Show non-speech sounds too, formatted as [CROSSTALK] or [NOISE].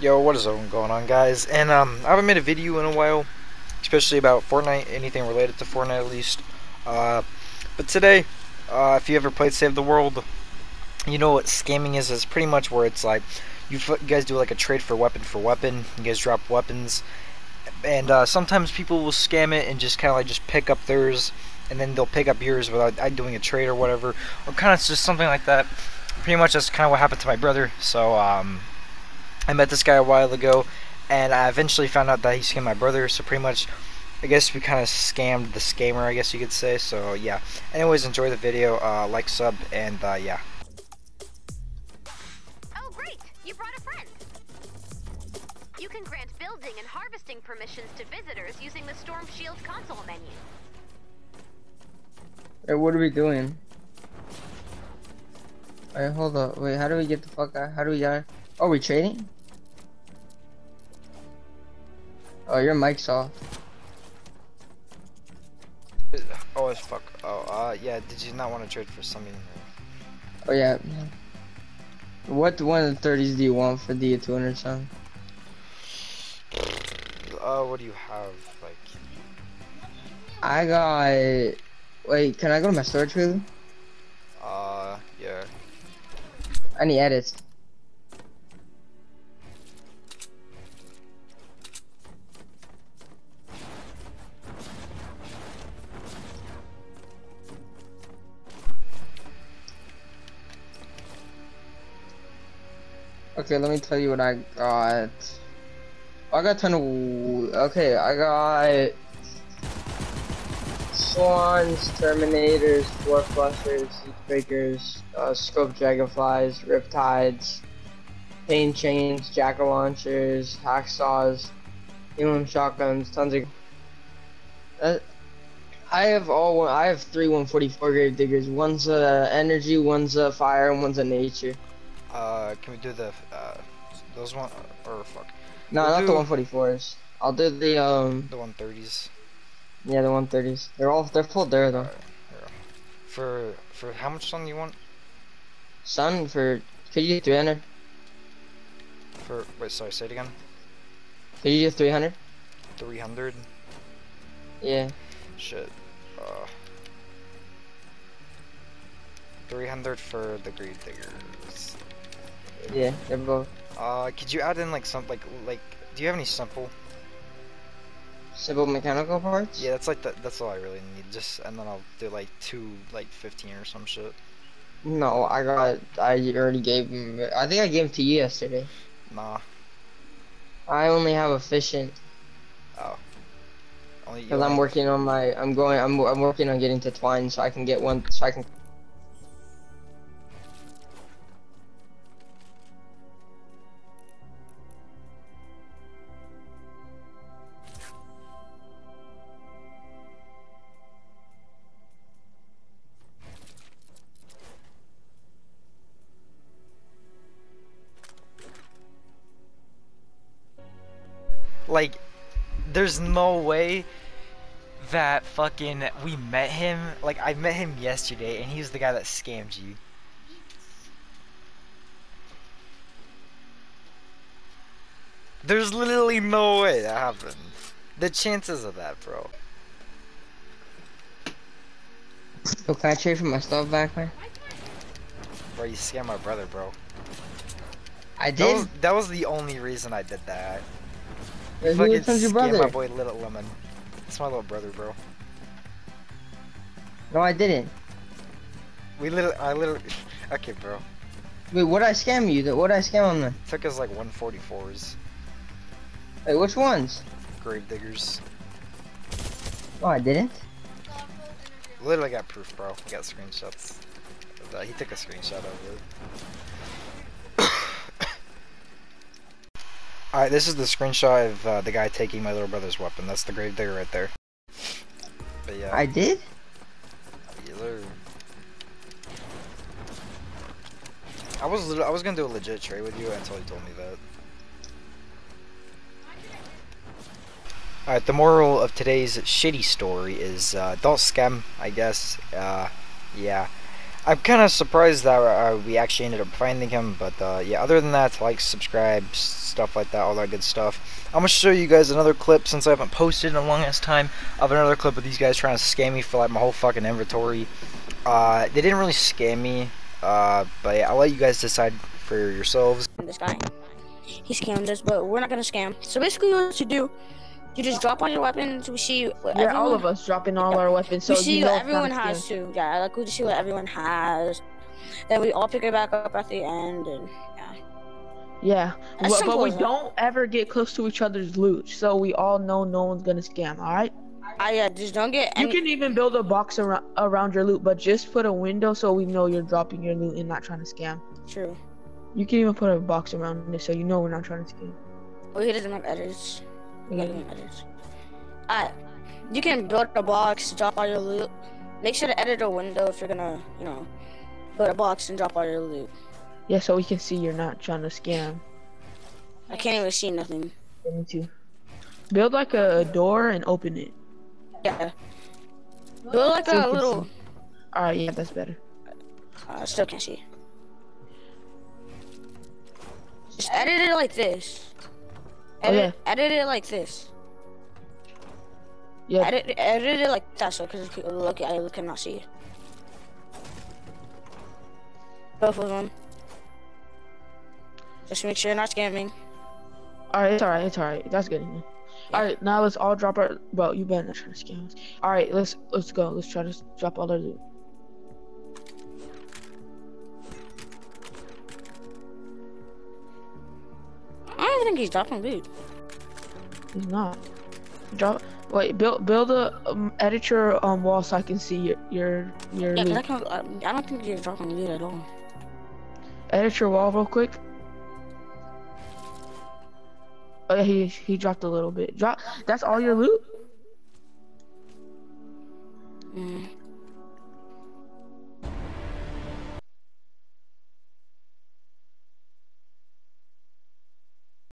Yo, what is going on, guys? And um, I haven't made a video in a while, especially about Fortnite, anything related to Fortnite at least. Uh, but today, uh, if you ever played Save the World, you know what scamming is. It's pretty much where it's like you, you guys do like a trade for weapon for weapon. You guys drop weapons, and uh, sometimes people will scam it and just kind of like just pick up theirs, and then they'll pick up yours without uh, doing a trade or whatever, or kind of just something like that. Pretty much that's kind of what happened to my brother. So um, I met this guy a while ago, and I eventually found out that he scammed my brother. So pretty much, I guess we kind of scammed the scammer, I guess you could say. So yeah. Anyways, enjoy the video, uh, like, sub, and uh, yeah. Oh, great! You brought a friend. You can grant building and harvesting permissions to visitors using the Storm Shield console menu. Hey, what are we doing? Wait, hold up. Wait, how do we get the fuck out? How do we get? out? Are we trading? Oh, your mic's off. Oh, it's fuck. Oh, uh, yeah. Did you not want to trade for something? Oh yeah. What one of the thirties do you want for the 200 son? Uh, what do you have? Like, I got. Wait, can I go to my storage really? uh, yeah. I need edits. Okay, let me tell you what I got. I got ton of. Okay, I got. Swans, Terminators, Dwarf Busters, Breakers, uh, Scope Dragonflies, Riptides, Pain Chains, Jackal Launchers, Hacksaws, Elam Shotguns, tons of. Uh, I have all. one- I have three 144 Grave Diggers. One's a energy, one's a fire, and one's a nature. Uh, can we do the uh those one or fuck No, We'll not do- the 144s. I'll do the um. the 130s? Yeah, the 130s. They're all they're full there though. Here. For for how much sun do you want? Sun for could you do 300? For wait, sorry, say it again. Could you do 300? 300. Yeah. Shit. Uh. 300 for the grave diggers. Yeah, they're both. Uh, could you add in like some like like? Do you have any simple? Simple mechanical parts? Yeah, that's like the, that's all I really need. Just and then I'll do like two like 15 or some shit. No, I got. I already gave him. I think I gave him to you yesterday. Nah. I only have efficient Oh. Because I'm working on my. I'm going. I'm. I'm working on getting to twine so I can get one. So I can. Like there's no way that fucking we met him like I met him yesterday and he was the guy that scammed you. There's literally no way that happened. The chances of that, bro. Oh, can I trade for my stuff back, man? Bro, you scammed my brother, bro. I That did. was, that was the only reason I did that. Wait, You fucking becomes your brother? my boy Little Lemon. It's my little brother, bro. No, I didn't. We literally, I literally, [LAUGHS] okay, bro. Wait, what I scam you? What I scam him then? Took us like 144s. Wait, which ones? Grave diggers. No, I didn't. Literally got proof, bro. We got screenshots. He took a screenshot of it. Alright, this is the screenshot of uh, the guy taking my little brother's weapon. That's the grave digger right there. But yeah. I did. I was I was gonna do a legit trade with you until you told me that. Alright, the moral of today's shitty story is uh, don't scam, I guess. Uh, yeah. I'm kind of surprised that uh, we actually ended up finding him, but uh, yeah, other than that, like, subscribe, stuff like that, all that good stuff. I'm gonna show you guys another clip since I haven't posted in a long ass time of another clip of these guys trying to scam me for like my whole fucking inventory. Uh, they didn't really scam me, uh, but yeah, I'll let you guys decide for yourselves. this guy. He scammed us, but we're not gonna scam. So basically, what you do, you just drop all your weapons. We see what Yeah, everyone, all of us dropping all our weapons. So we see you what everyone has to. Yeah, like we just see what everyone has. Then we all pick it back up at the end, and yeah. Yeah, As but, we don't ever get close to each other's loot, so we all know no one's gonna scam. All right. I yeah, just don't get Any... You can even build a box around around your loot, but just put a window so we know you're dropping your loot and not trying to scam. True. You can even put a box around it so you know we're not trying to scam. Well, he doesn't have edits. Make. Alright. You can build a box, drop all your loot. Make sure to edit a window if you're gonna, you know, build a box and drop all your loot. Yeah, so we can see you're not trying to scam. I can't even see nothing. Me too. Build like a, door and open it. Yeah. Build like So a little. All right, yeah, that's better. I still can't see. Just edit it like this. Edit, edit it like this. Yeah, Edit, edit it like that so because look, I cannot see. Both of them. Just make sure you're not scamming. all right, it's all right, it's all right. That's good enough. All right, now let's all drop our. Bro, you better not try to scam us. All right, let's let's go. Let's try to drop all our loot. Don't think he's dropping loot. He's not. Drop. Wait, build build a um, edit your um wall so I can see your your your Yeah, 'cause I can't. I, I don't think he's dropping loot at all. Edit your wall real quick. Oh yeah, he he dropped a little bit. Drop. That's all your loot. Mm.